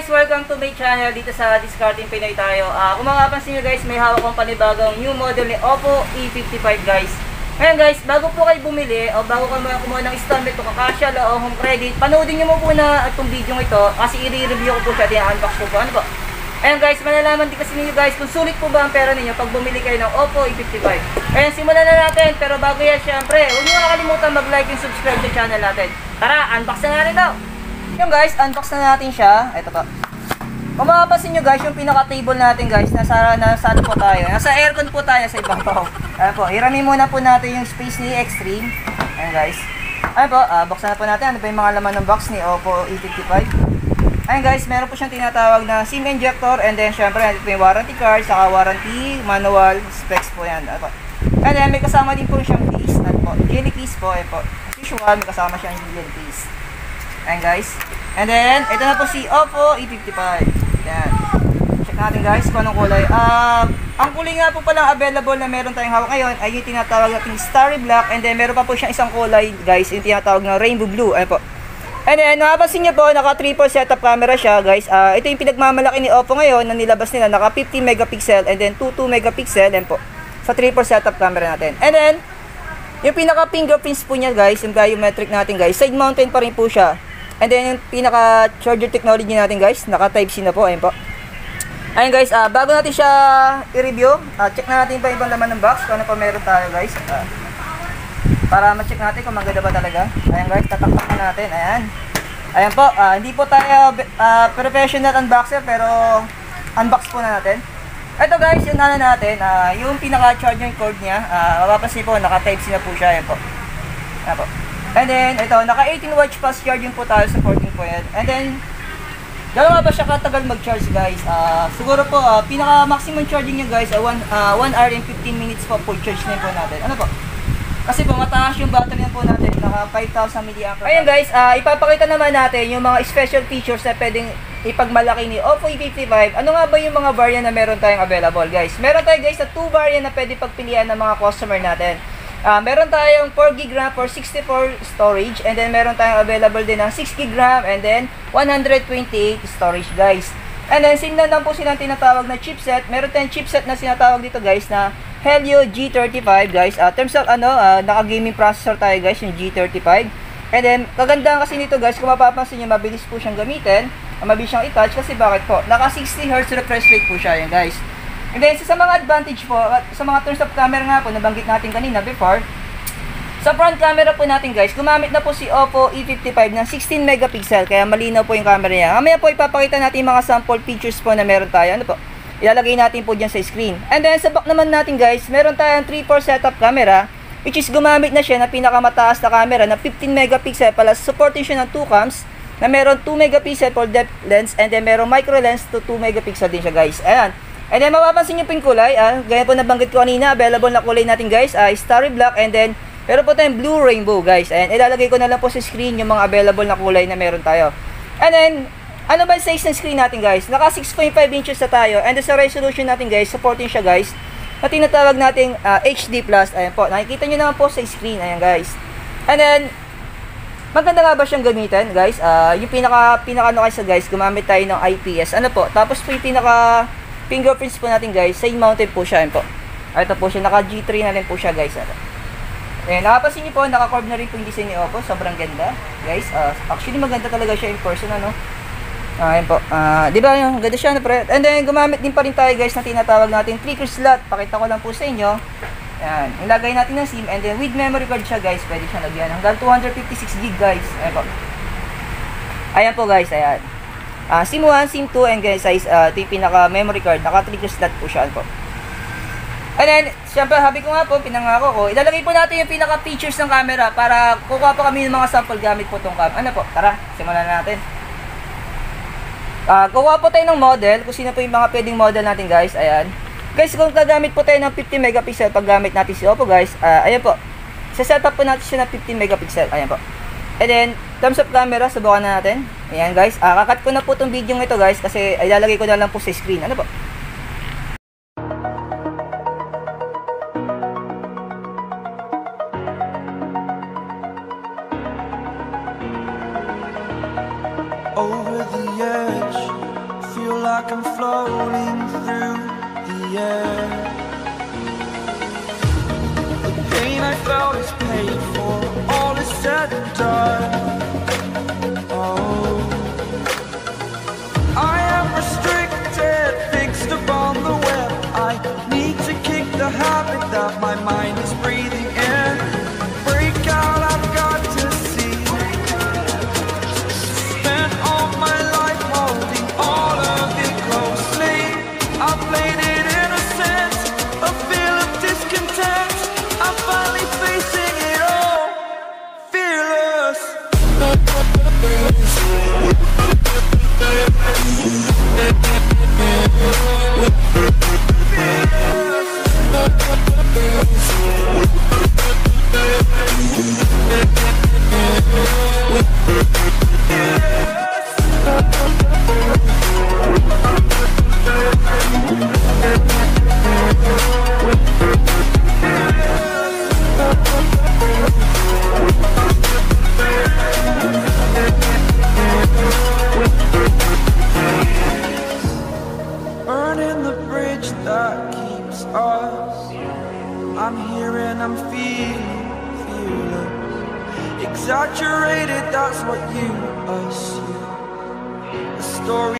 guys, welcome to my channel dito sa Discarding Pinoy tayo. Ah, kung makapansin nyo guys, may hawak akong panibagong new model ni Oppo E55 guys. Ngayon guys, bago po kayo bumili o bago kayo kumuha ng installment o kakasya o home credit, panoodin nyo mo po na itong video ito kasi i-review ko po siya, i-unbox ko po. Ano po? Ayan guys, malalaman din kasi ninyo guys kung sulit po ba ang pera ninyo pag bumili kayo ng Oppo E55. Ayan, simulan na natin. Pero bago yan, syempre, huwag nyo makakalimutan mag-like and subscribe sa channel natin. Tara, unbox na natin daw! Yung guys, unbox na natin siya. Ito pa. Kung makapansin nyo guys, yung pinaka-table natin guys, nasa, nasa ano po tayo. Nasa aircon po tayo sa ibabaw. Ayan po, hiramin muna po natin yung space ni Extreme. Ayan guys. Ayan po, uh, buksan na po natin. Ano ba yung mga laman ng box ni Oppo E55? Ayan guys, meron po siyang tinatawag na SIM injector and then syempre, ito po yung warranty card, saka warranty, manual, specs po yan. Ano po. And then may kasama din po siyang case, ano po, jelly case po, ayan po. As usual, may kasama siyang jelly case. Ayan guys. And then, ito na po si Oppo E55. Ayan. Check natin guys kung anong kulay. Uh, ang kulay nga po palang available na meron tayong hawak ngayon ay yung tinatawag natin Starry Black. And then, meron pa po siyang isang kulay guys, yung tinatawag na Rainbow Blue. Ayan po. And then, nakapansin niyo po, naka triple setup camera siya guys. Uh, ito yung pinagmamalaki ni Oppo ngayon na nilabas nila. Naka 50 megapixel and then 22 megapixel. Ayan po. Sa triple setup camera natin. And then, yung pinaka fingerprints po niya guys, yung biometric natin guys, side mounted pa rin po siya. And then yung pinaka charger technology natin guys, naka type C na po, ayun po. Ayun guys, uh, bago natin siya i-review, uh, check na natin pa ibang laman ng box, kung ano pa meron tayo guys. Uh, para ma-check natin kung maganda ba talaga. Ayun guys, tatakpak na natin, ayan. Ayan po, uh, hindi po tayo uh, professional unboxer pero unbox po na natin. Ito guys, yung ano natin, uh, yung pinaka-charging cord niya, uh, mapapansin po, naka-type C na po siya, ayan po. Ayan po. And then, ito, naka 18 watts fast charging po tayo sa 14 po yan. And then, gano'n ba siya katagal mag-charge guys? Uh, siguro po, uh, pinaka-maximum charging niya guys, ay 1 uh, 1 hour and 15 minutes po full charge na po natin. Ano po? Kasi po, mataas yung battery na po natin, naka 5,000 mAh. Ayun guys, uh, ipapakita naman natin yung mga special features na pwedeng ipagmalaki ni Oppo E55. Ano nga ba yung mga variant na meron tayong available guys? Meron tayo guys na 2 variant na pwede pagpilian ng mga customer natin. Uh, meron tayong 4 GB RAM for 64 storage and then meron tayong available din ng 6 GB RAM and then 128 storage guys. And then same lang po silang tinatawag na chipset. Meron tayong chipset na sinatawag dito guys na Helio G35 guys. Uh, terms of ano, uh, naka-gaming processor tayo guys, yung G35. And then, kagandahan kasi nito guys, kung mapapansin nyo, mabilis po siyang gamitin. Mabilis siyang i-touch kasi bakit po? Naka 60Hz refresh rate po siya yun guys. And then, sa mga advantage po, sa mga terms of camera nga po, nabanggit natin kanina before, sa front camera po natin guys, gumamit na po si Oppo E55 ng 16 megapixel, kaya malinaw po yung camera niya. Mamaya po ipapakita natin mga sample features po na meron tayo. Ano po? Ilalagay natin po dyan sa screen. And then, sa back naman natin guys, meron tayong 3-4 setup camera, which is gumamit na siya ng pinakamataas na camera na 15 megapixel, pala supporting siya ng 2 cams, na meron 2 megapixel for depth lens, and then meron micro lens to 2 megapixel din siya guys. Ayan. And then mapapansin nyo po yung kulay, ah, gaya po nabanggit ko kanina, available na kulay natin guys, ah, starry black and then pero po tayong blue rainbow guys. Ayan, ilalagay ko na lang po sa screen yung mga available na kulay na meron tayo. And then, ano ba yung size ng screen natin guys? Naka 6.5 inches na tayo and sa resolution natin guys, supporting siya guys, na tinatawag nating uh, HD+. Ayan po, nakikita nyo naman po sa screen, ayan guys. And then, maganda nga ba siyang gamitin guys? Uh, yung pinaka, pinaka ano guys, guys, gumamit tayo ng IPS. Ano po? Tapos po yung pinaka fingerprints po natin guys, side mounted po siya. Ayan po. Ito po siya, naka G3 na rin po siya guys. Ito. Eh, nakapansin niyo po, naka-curve na rin po yung design ni Oppo. Sobrang ganda. Guys, uh, actually maganda talaga siya in person, ano. Uh, ayan po. Uh, di ba, yung ganda siya, no, pre? And then, gumamit din pa rin tayo, guys, na tinatawag natin trigger slot. Pakita ko lang po sa inyo. Ayan. Ilagay natin ng SIM. And then, with memory card siya, guys, pwede siya lagyan. Hanggang 256 gig, guys. Ayan po. Ayan po, guys. Ayan. Uh, SIM 1, SIM 2, and guys, size, uh, ito yung pinaka-memory card. Naka-trigger slot po siya, po. And then, syempre, habi ko nga po, pinangako ko, ilalagay po natin yung pinaka-features ng camera para kukuha pa kami ng mga sample gamit po tong cam. Ano po? Tara, simulan na natin. Uh, kukuha po tayo ng model, kung sino po yung mga pwedeng model natin guys, ayan. Guys, kung gagamit po tayo ng 50 megapixel pag gamit natin si Oppo guys, uh, ayan po. Sa setup po natin siya ng 15 megapixel, ayan po. And then, thumbs up camera, subukan na natin. Ayan guys, uh, kakat ko na po itong video ito guys kasi ilalagay ko na lang po sa screen. Ano po? Over the edge, feel like I'm floating through the air that keeps us. I'm here and I'm feeling, feeling. Exaggerated, that's what you assume. The story.